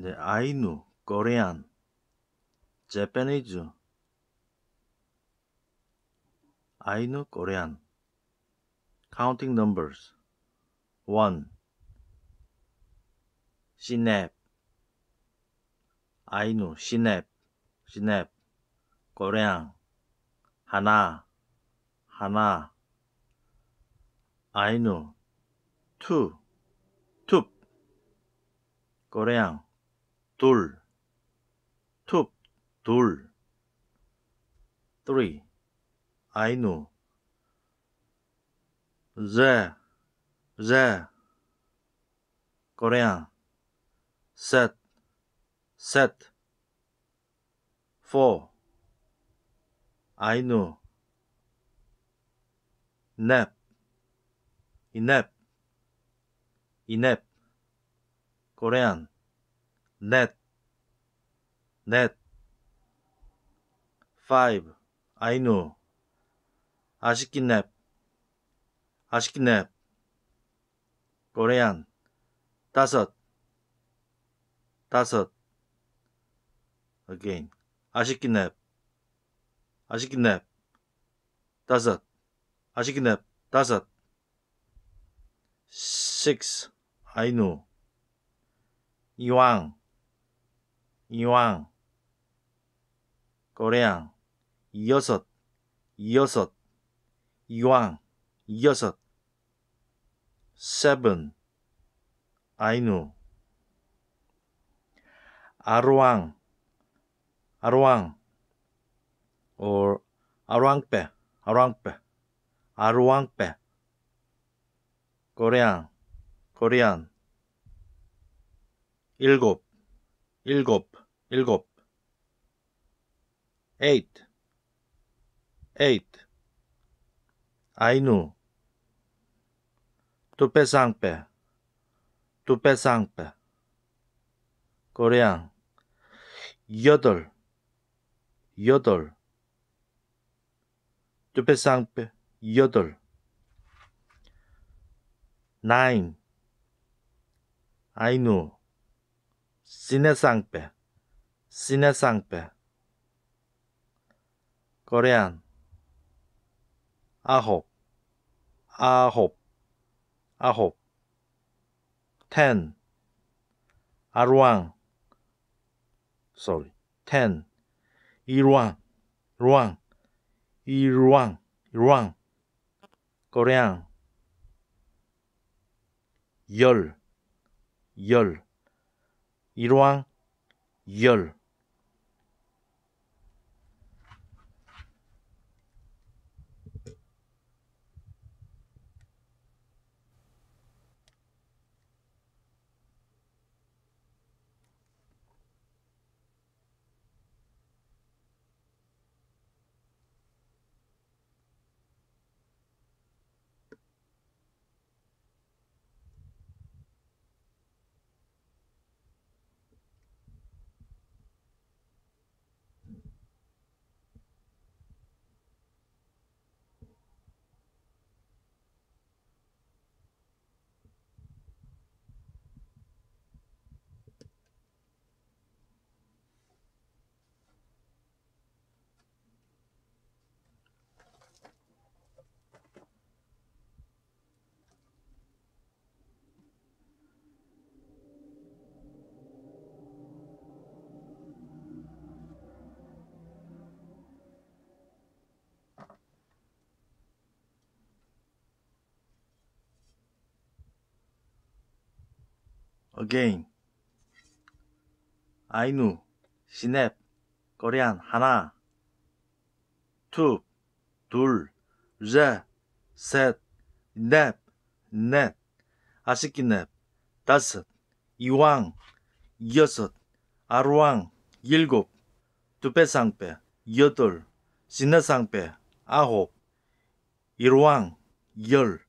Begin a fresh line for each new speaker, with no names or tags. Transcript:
이제 아이누, 코리안, 제페니즈, 아이누, 코리안, counting numbers, one, 시냅, 아이누, 시냅, 시냅, 코리안, 하나, 하나, 아이누, 투, 툭, 코리안, 둘, 툭, 둘, three, 아이누, 제, 제, 코리안, 셋, 셋, four, 아이누, 넵, 이넵, 이넵, 코리안, 넷, 넷, five, 아이누, 아시키 넵, 아시키 넵, 코리안, 다섯, 다섯, again, 아시키 넵, 아시키 넵, 다섯, 아시키 넵, 다섯, six, 아이누, 이왕, 이왕, 코리안, 여섯, 여섯, 이왕, 여섯, seven, 아이누, 아루왕, 아루왕, or 아루왕빼, 아루왕빼, 아루왕빼, 코리안, 코리안, 일곱, 일곱, 일곱, eight, eight, 아이누, 두배상빼, 두배상빼, 코리안, 여덟, 여덟, 두배상빼, 여덟, nine, 아이누, 시네상빼, 시네상빼, 코리안, 아홉, 아홉, 아홉, ten, 아루왕, sorry, ten, 이루왕, 루왕, 이루왕, 이루왕, 코리안, 열, 열, 이루왕, 열, again, 아이누, 시냅, 코리안, 하나, 투, 둘, 셋, 셋, 넷, 넷, 아시키넵, 다섯, 이왕, 여섯, 아루왕, 일곱, 두배상배, 여덟, 시네상배, 아홉, 일왕, 열,